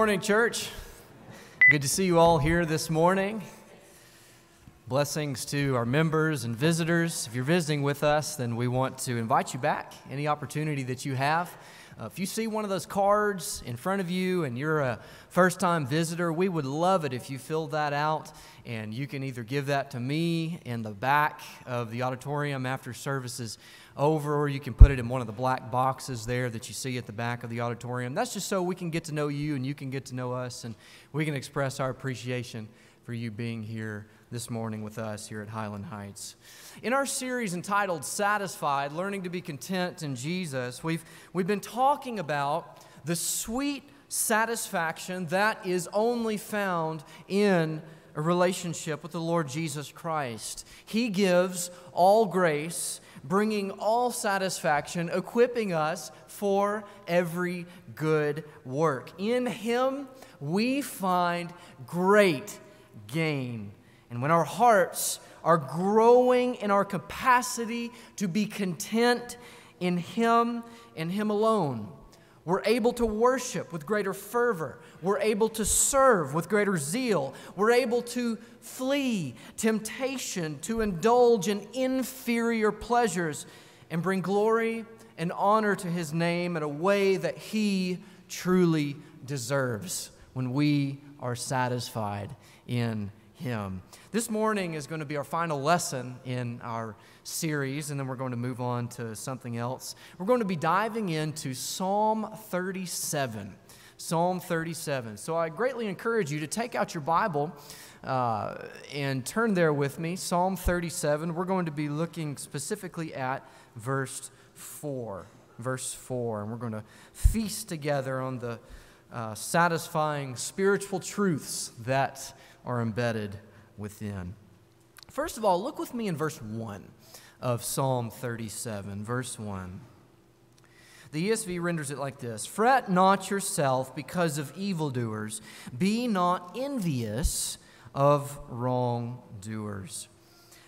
Morning, church. Good to see you all here this morning. Blessings to our members and visitors. If you're visiting with us, then we want to invite you back any opportunity that you have. Uh, if you see one of those cards in front of you and you're a first time visitor, we would love it if you filled that out. And you can either give that to me in the back of the auditorium after services over, or you can put it in one of the black boxes there that you see at the back of the auditorium. That's just so we can get to know you and you can get to know us, and we can express our appreciation for you being here this morning with us here at Highland Heights. In our series entitled Satisfied Learning to be Content in Jesus, we've, we've been talking about the sweet satisfaction that is only found in a relationship with the Lord Jesus Christ. He gives all grace, bringing all satisfaction, equipping us for every good work. In Him, we find great gain. And when our hearts are growing in our capacity to be content in Him and Him alone, we're able to worship with greater fervor. We're able to serve with greater zeal. We're able to flee temptation to indulge in inferior pleasures and bring glory and honor to His name in a way that He truly deserves when we are satisfied in Him. This morning is going to be our final lesson in our series, and then we're going to move on to something else. We're going to be diving into Psalm 37. Psalm 37. So I greatly encourage you to take out your Bible uh, and turn there with me. Psalm 37. We're going to be looking specifically at verse 4. Verse 4. And we're going to feast together on the uh, satisfying spiritual truths that are embedded within. First of all, look with me in verse 1 of Psalm 37. Verse 1. The ESV renders it like this Fret not yourself because of evildoers, be not envious of wrongdoers.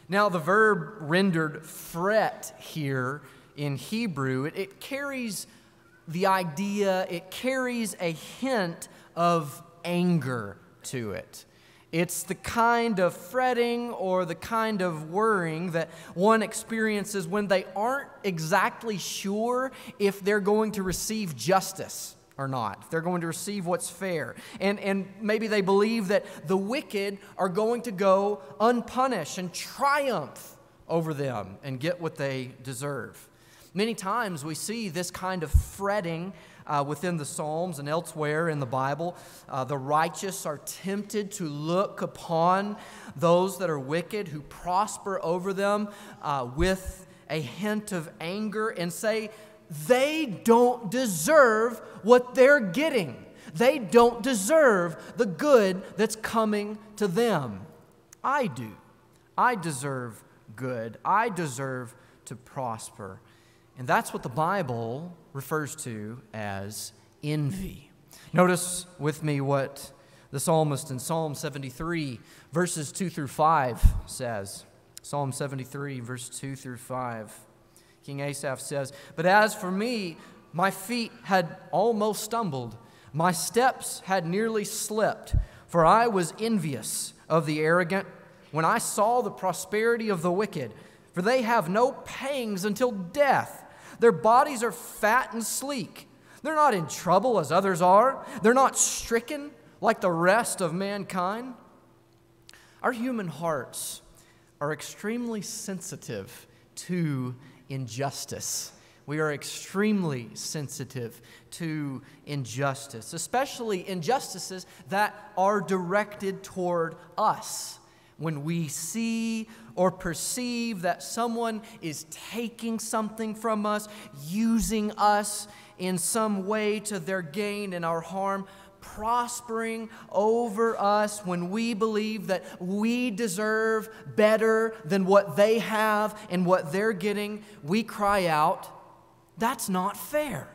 Now, the verb rendered fret here in Hebrew, it, it carries the idea, it carries a hint of anger to it. It's the kind of fretting or the kind of worrying that one experiences when they aren't exactly sure if they're going to receive justice or not, if they're going to receive what's fair. And, and maybe they believe that the wicked are going to go unpunished and triumph over them and get what they deserve. Many times we see this kind of fretting uh, within the Psalms and elsewhere in the Bible. Uh, the righteous are tempted to look upon those that are wicked, who prosper over them, uh, with a hint of anger and say, they don't deserve what they're getting. They don't deserve the good that's coming to them. I do. I deserve good. I deserve to prosper. And that's what the Bible refers to as envy. Notice with me what the psalmist in Psalm 73, verses 2 through 5 says. Psalm 73, verse 2 through 5. King Asaph says, But as for me, my feet had almost stumbled, my steps had nearly slipped, for I was envious of the arrogant when I saw the prosperity of the wicked, for they have no pangs until death. Their bodies are fat and sleek. They're not in trouble as others are, they're not stricken like the rest of mankind. Our human hearts are extremely sensitive to injustice. We are extremely sensitive to injustice, especially injustices that are directed toward us when we see or perceive that someone is taking something from us, using us in some way to their gain and our harm, prospering over us when we believe that we deserve better than what they have and what they're getting, we cry out, That's not fair.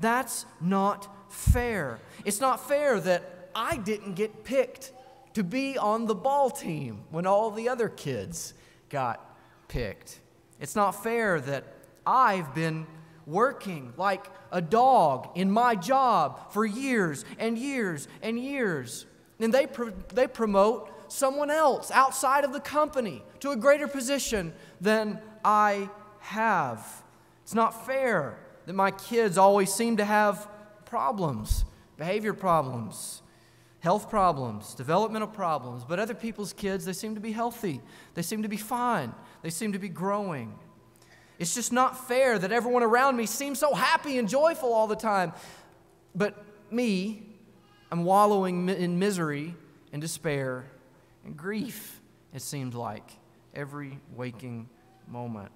That's not fair. It's not fair that I didn't get picked to be on the ball team when all the other kids got picked. It's not fair that I've been working like a dog in my job for years and years and years. And they, they promote someone else outside of the company to a greater position than I have. It's not fair that my kids always seem to have problems, behavior problems, health problems, developmental problems, but other people's kids, they seem to be healthy. They seem to be fine. They seem to be growing. It's just not fair that everyone around me seems so happy and joyful all the time. But me, I'm wallowing in misery and despair and grief, it seems like, every waking moment.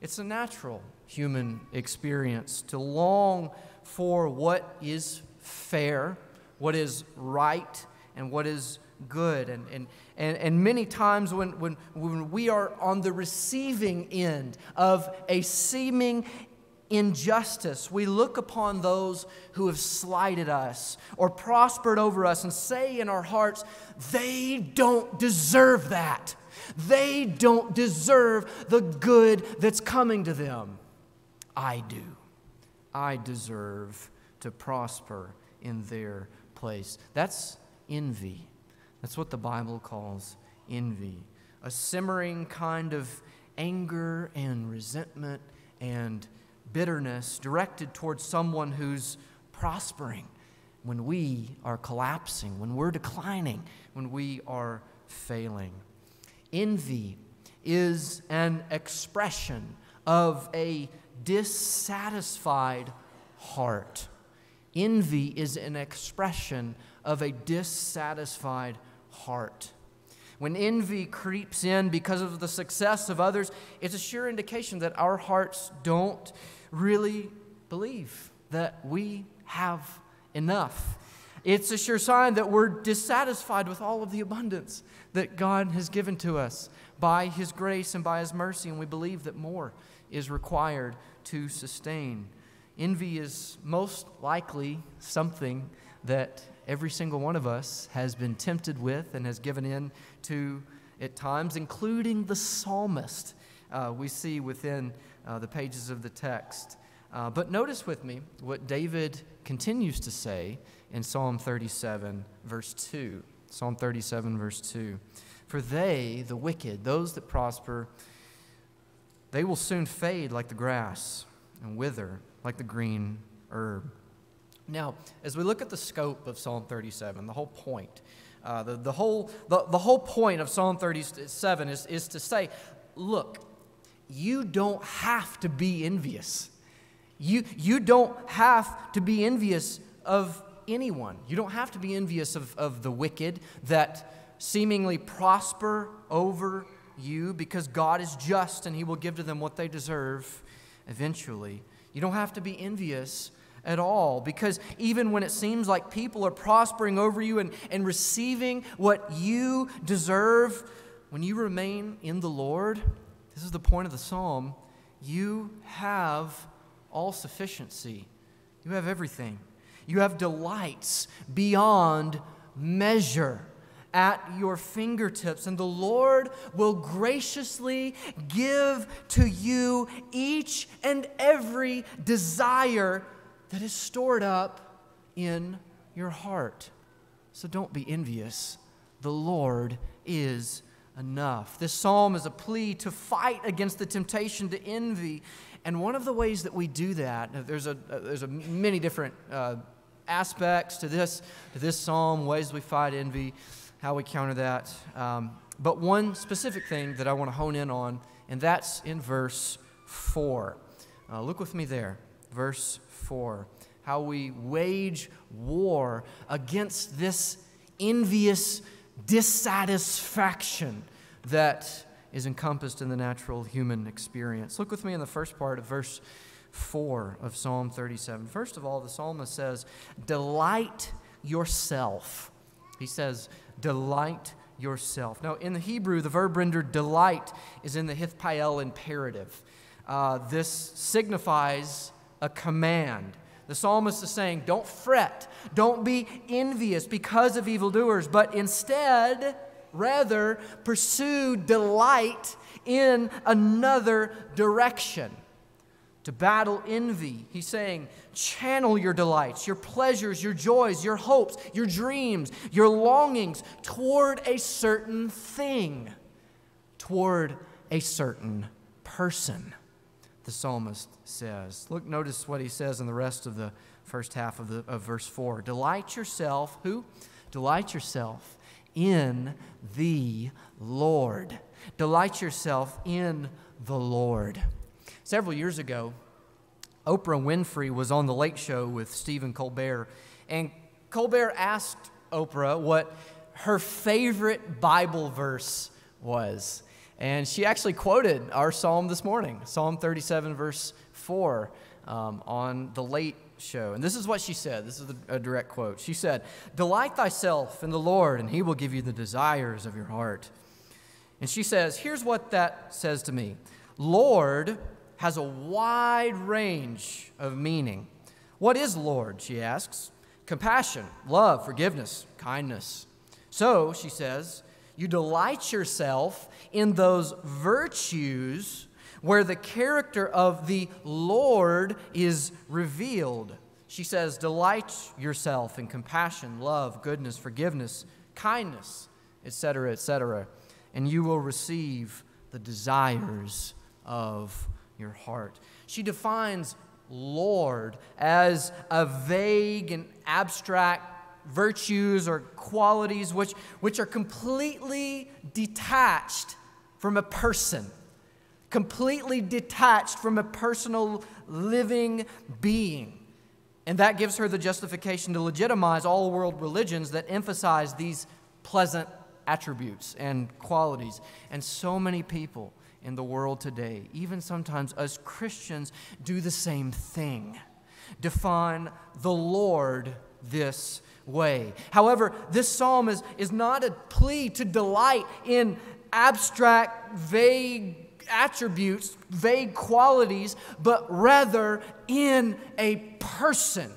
It's a natural human experience to long for what is fair, what is right, and what is good. And, and, and, and many times when, when, when we are on the receiving end of a seeming injustice, we look upon those who have slighted us or prospered over us and say in our hearts, they don't deserve that. They don't deserve the good that's coming to them. I do. I deserve to prosper in their place. That's envy. That's what the Bible calls envy a simmering kind of anger and resentment and bitterness directed towards someone who's prospering when we are collapsing, when we're declining, when we are failing. Envy is an expression of a dissatisfied heart. Envy is an expression of a dissatisfied heart. When envy creeps in because of the success of others, it's a sure indication that our hearts don't really believe that we have enough. It's a sure sign that we're dissatisfied with all of the abundance that God has given to us by His grace and by His mercy, and we believe that more is required to sustain. Envy is most likely something that every single one of us has been tempted with and has given in to at times, including the psalmist uh, we see within uh, the pages of the text. Uh, but notice with me what David continues to say in Psalm 37, verse 2. Psalm 37, verse 2. For they, the wicked, those that prosper, they will soon fade like the grass and wither like the green herb. Now, as we look at the scope of Psalm 37, the whole point, uh, the, the, whole, the, the whole point of Psalm 37 is, is to say, look, you don't have to be envious. You, you don't have to be envious of anyone. You don't have to be envious of, of the wicked that seemingly prosper over you because God is just and He will give to them what they deserve eventually. You don't have to be envious at all because even when it seems like people are prospering over you and, and receiving what you deserve, when you remain in the Lord, this is the point of the psalm, you have all sufficiency. You have everything. You have delights beyond measure at your fingertips, and the Lord will graciously give to you each and every desire that is stored up in your heart. So don't be envious. The Lord is enough. This psalm is a plea to fight against the temptation to envy. And one of the ways that we do that, there's a, there's a many different uh, aspects to this, to this psalm, ways we fight envy, how we counter that. Um, but one specific thing that I want to hone in on, and that's in verse 4. Uh, look with me there. Verse 4. How we wage war against this envious dissatisfaction that is encompassed in the natural human experience. Look with me in the first part of verse 4 of Psalm 37. First of all, the psalmist says, Delight yourself. He says, Delight yourself. Now, in the Hebrew, the verb rendered delight is in the Hithpael imperative. Uh, this signifies a command. The psalmist is saying, Don't fret, don't be envious because of evildoers, but instead, rather, pursue delight in another direction. To battle envy. He's saying, channel your delights, your pleasures, your joys, your hopes, your dreams, your longings toward a certain thing, toward a certain person, the psalmist says. Look, notice what he says in the rest of the first half of, the, of verse 4. Delight yourself, who? Delight yourself in the Lord. Delight yourself in the Lord. Several years ago, Oprah Winfrey was on The Late Show with Stephen Colbert, and Colbert asked Oprah what her favorite Bible verse was. And she actually quoted our psalm this morning, Psalm 37, verse 4, um, on The Late Show. And this is what she said. This is a direct quote. She said, Delight thyself in the Lord, and he will give you the desires of your heart. And she says, Here's what that says to me Lord has a wide range of meaning. What is Lord? She asks. Compassion, love, forgiveness, kindness. So, she says, you delight yourself in those virtues where the character of the Lord is revealed. She says, Delight yourself in compassion, love, goodness, forgiveness, kindness, etc., etc., and you will receive the desires of your heart. She defines Lord as a vague and abstract virtues or qualities which, which are completely detached from a person, completely detached from a personal living being. And that gives her the justification to legitimize all world religions that emphasize these pleasant attributes and qualities. And so many people in the world today, even sometimes us Christians, do the same thing. Define the Lord this way. However, this psalm is, is not a plea to delight in abstract, vague attributes, vague qualities, but rather in a person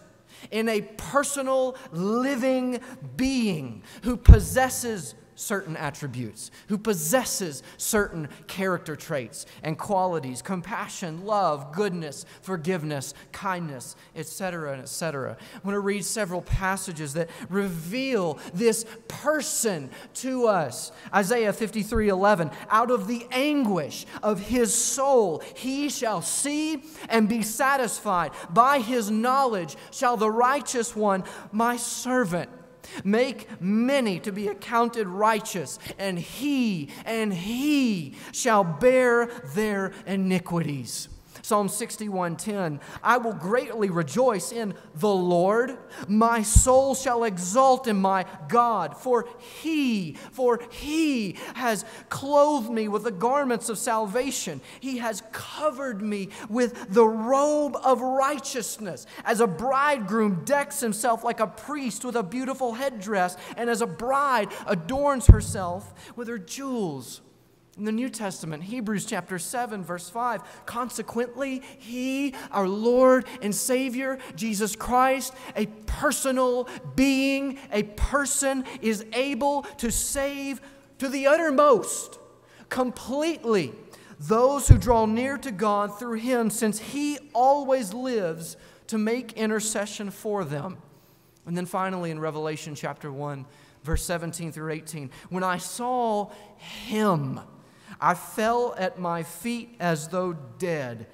in a personal living being who possesses certain attributes, who possesses certain character traits and qualities compassion, love, goodness, forgiveness, kindness, etc., etc. I want to read several passages that reveal this person to us. Isaiah 53 11, out of the anguish of his soul, he shall see and be satisfied. By his knowledge shall the righteous one, my servant, Make many to be accounted righteous, and he and he shall bear their iniquities. Psalm 61:10 I will greatly rejoice in the Lord. My soul shall exult in my God for he for he has clothed me with the garments of salvation. He has covered me with the robe of righteousness. As a bridegroom decks himself like a priest with a beautiful headdress and as a bride adorns herself with her jewels in the New Testament, Hebrews chapter 7, verse 5, consequently, He, our Lord and Savior, Jesus Christ, a personal being, a person, is able to save to the uttermost, completely, those who draw near to God through Him, since He always lives to make intercession for them. And then finally, in Revelation chapter 1, verse 17 through 18, when I saw Him, I fell at my feet as though dead.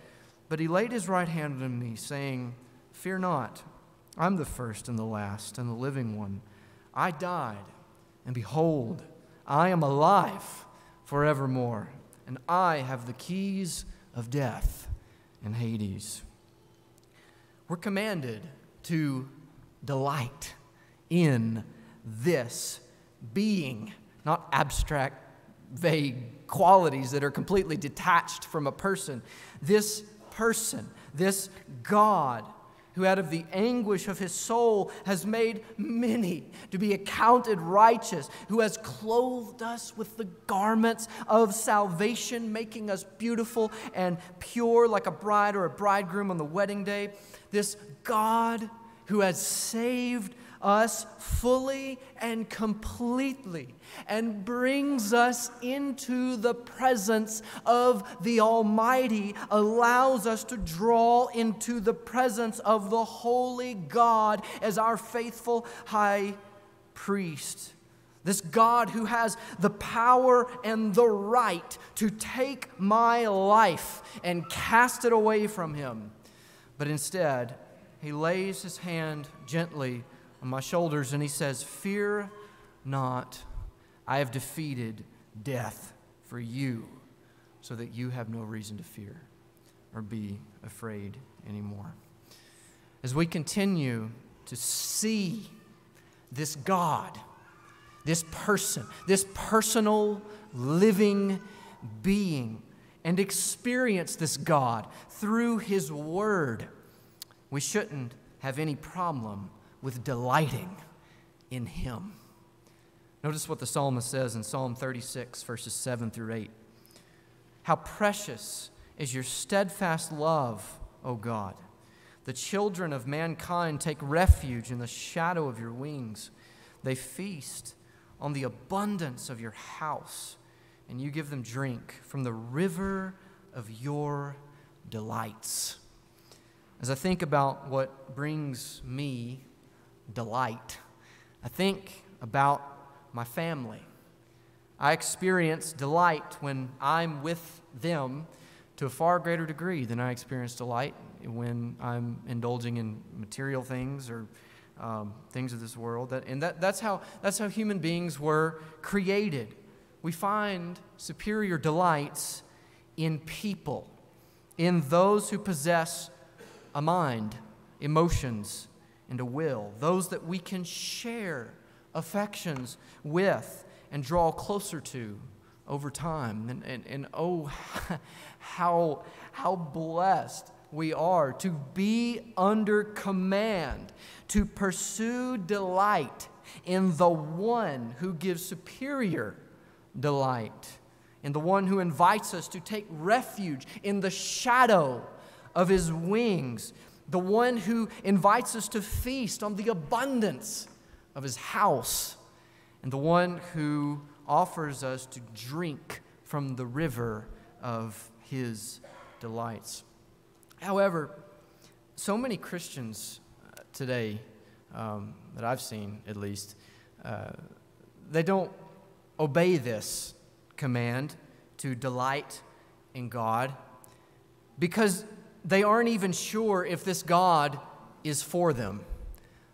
But he laid his right hand on me, saying, Fear not, I'm the first and the last and the living one. I died, and behold, I am alive forevermore, and I have the keys of death and Hades. We're commanded to delight in this being, not abstract, vague qualities that are completely detached from a person. This person, this God, who out of the anguish of his soul has made many to be accounted righteous, who has clothed us with the garments of salvation, making us beautiful and pure like a bride or a bridegroom on the wedding day. This God who has saved us fully and completely and brings us into the presence of the Almighty, allows us to draw into the presence of the Holy God as our faithful high priest. This God who has the power and the right to take my life and cast it away from him. But instead, he lays his hand gently on my shoulders and he says, Fear not, I have defeated death for you, so that you have no reason to fear or be afraid anymore. As we continue to see this God, this person, this personal living being, and experience this God through His Word, we shouldn't have any problem with delighting in Him. Notice what the psalmist says in Psalm 36, verses 7 through 8. How precious is your steadfast love, O God. The children of mankind take refuge in the shadow of your wings. They feast on the abundance of your house, and you give them drink from the river of your delights. As I think about what brings me delight, I think about my family. I experience delight when I'm with them to a far greater degree than I experience delight when I'm indulging in material things or um, things of this world. That, and that, that's, how, that's how human beings were created. We find superior delights in people, in those who possess a mind, emotions, and a will, those that we can share affections with and draw closer to over time. And, and, and oh, how, how blessed we are to be under command, to pursue delight in the one who gives superior delight, in the one who invites us to take refuge in the shadow of his wings, the one who invites us to feast on the abundance of his house, and the one who offers us to drink from the river of his delights. However, so many Christians uh, today, um, that I've seen at least, uh, they don't obey this command to delight in God because they aren't even sure if this God is for them.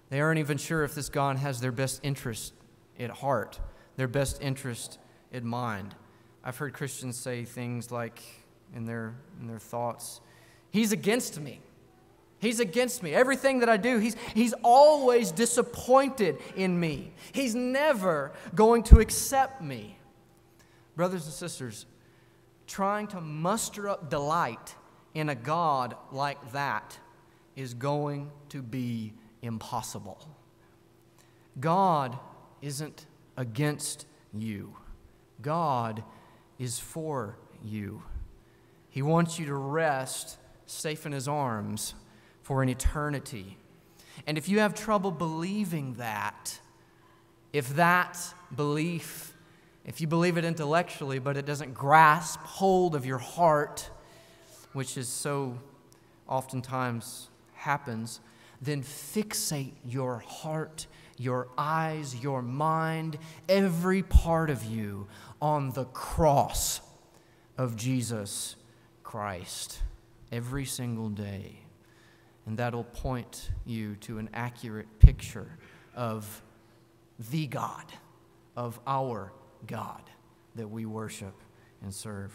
They aren't even sure if this God has their best interest at heart, their best interest in mind. I've heard Christians say things like in their, in their thoughts, He's against me. He's against me. Everything that I do, he's, he's always disappointed in me. He's never going to accept me. Brothers and sisters, trying to muster up delight in a God like that is going to be impossible. God isn't against you, God is for you. He wants you to rest safe in His arms for an eternity. And if you have trouble believing that, if that belief, if you believe it intellectually, but it doesn't grasp hold of your heart, which is so oftentimes happens, then fixate your heart, your eyes, your mind, every part of you on the cross of Jesus Christ every single day. And that'll point you to an accurate picture of the God, of our God that we worship and serve.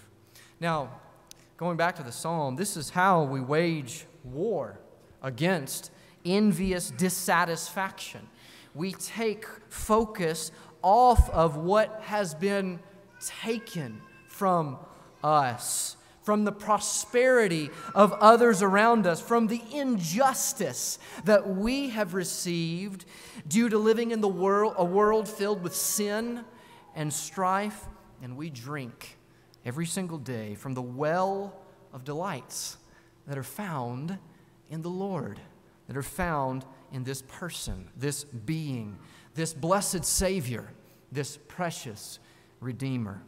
Now, going back to the psalm, this is how we wage war against envious dissatisfaction. We take focus off of what has been taken from us from the prosperity of others around us, from the injustice that we have received due to living in the world, a world filled with sin and strife, and we drink every single day from the well of delights that are found in the Lord, that are found in this person, this being, this blessed Savior, this precious Redeemer.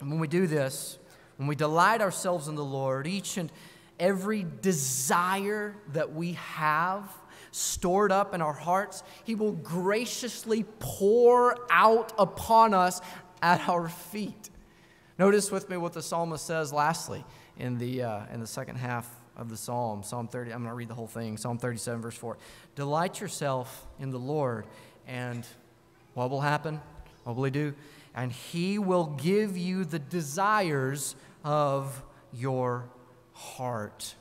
And when we do this, when we delight ourselves in the Lord, each and every desire that we have stored up in our hearts, He will graciously pour out upon us at our feet. Notice with me what the psalmist says lastly in the, uh, in the second half of the psalm, Psalm 30. I'm going to read the whole thing. Psalm 37, verse 4. Delight yourself in the Lord, and what will happen? What will He do? And He will give you the desires of your heart.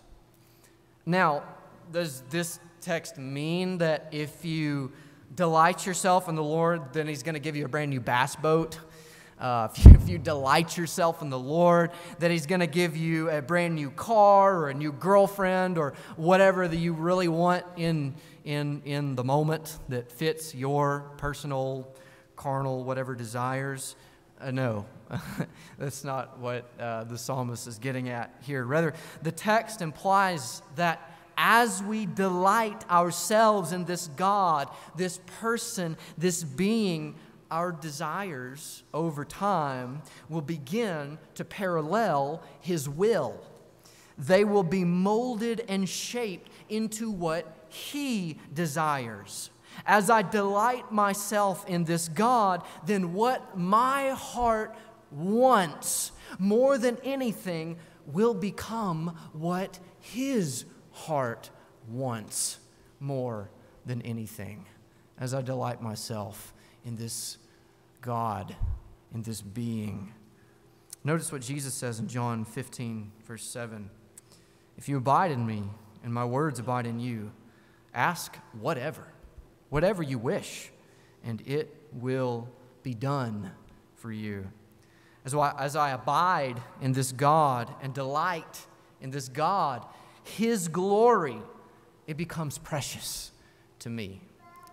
Now, does this text mean that if you delight yourself in the Lord, then He's going to give you a brand new bass boat? Uh, if, you, if, you, delight yourself in the Lord, that He's going to give you a brand new car or a new girlfriend or whatever that you really want in, in, in the moment that fits your personal, carnal, whatever desires. Uh, no, that's not what uh, the psalmist is getting at here. Rather, the text implies that as we delight ourselves in this God, this person, this being, our desires over time will begin to parallel His will. They will be molded and shaped into what He desires. As I delight myself in this God, then what my heart wants more than anything will become what His heart wants more than anything. As I delight myself in this God, in this being. Notice what Jesus says in John 15, verse 7. If you abide in me and my words abide in you, ask whatever, whatever you wish, and it will be done for you. As I, as I abide in this God and delight in this God, His glory, it becomes precious to me.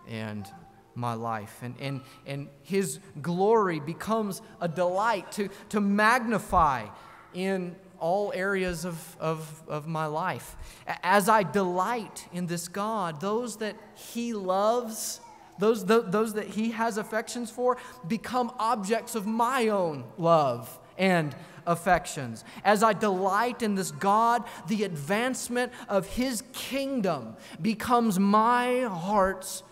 And my life. And, and, and His glory becomes a delight to, to magnify in all areas of, of, of my life. As I delight in this God, those that He loves, those, those that He has affections for, become objects of my own love and affections. As I delight in this God, the advancement of His kingdom becomes my heart's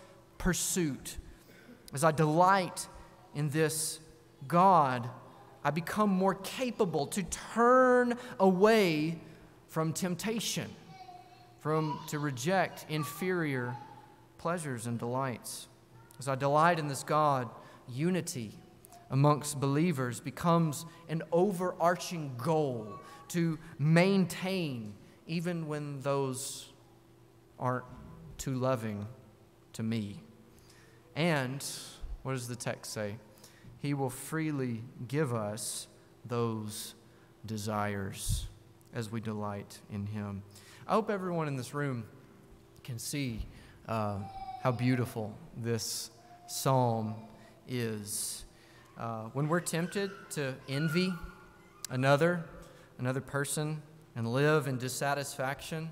pursuit. As I delight in this God, I become more capable to turn away from temptation, from to reject inferior pleasures and delights. As I delight in this God, unity amongst believers becomes an overarching goal to maintain even when those aren't too loving to me. And what does the text say? He will freely give us those desires as we delight in Him. I hope everyone in this room can see uh, how beautiful this psalm is. Uh, when we're tempted to envy another, another person, and live in dissatisfaction,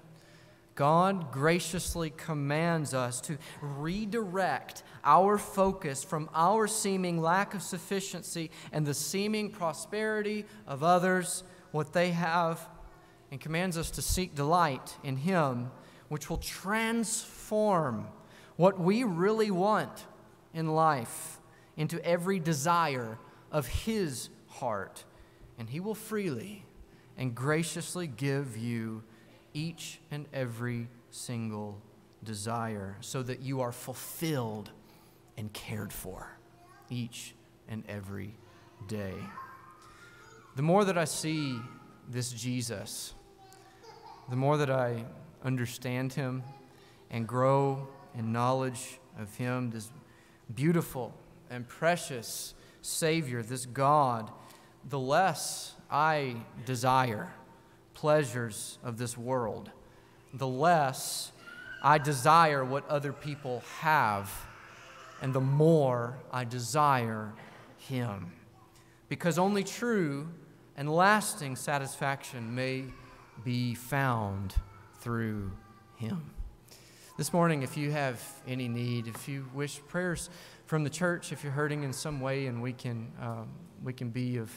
God graciously commands us to redirect our focus from our seeming lack of sufficiency and the seeming prosperity of others, what they have, and commands us to seek delight in Him, which will transform what we really want in life into every desire of His heart. And He will freely and graciously give you each and every single desire so that you are fulfilled and cared for each and every day. The more that I see this Jesus, the more that I understand him and grow in knowledge of him, this beautiful and precious Savior, this God, the less I desire pleasures of this world, the less I desire what other people have, and the more I desire Him. Because only true and lasting satisfaction may be found through Him. This morning, if you have any need, if you wish prayers from the church, if you're hurting in some way and we can, um, we can be of,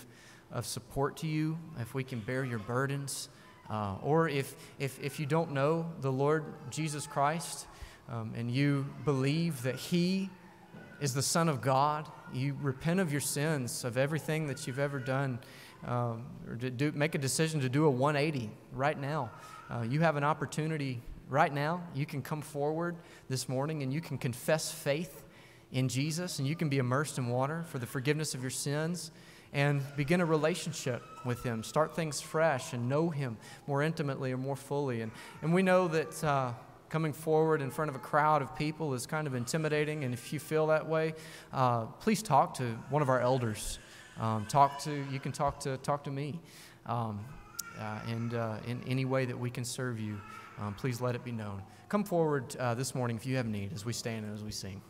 of support to you, if we can bear your burdens, uh, or if, if, if you don't know the Lord Jesus Christ um, and you believe that He is the Son of God, you repent of your sins, of everything that you've ever done, um, or do, make a decision to do a 180 right now. Uh, you have an opportunity right now. You can come forward this morning and you can confess faith in Jesus and you can be immersed in water for the forgiveness of your sins and begin a relationship with Him. Start things fresh and know Him more intimately or more fully. And, and we know that uh, coming forward in front of a crowd of people is kind of intimidating. And if you feel that way, uh, please talk to one of our elders. Um, talk to you can talk to talk to me, um, uh, and uh, in any way that we can serve you, um, please let it be known. Come forward uh, this morning if you have need as we stand and as we sing.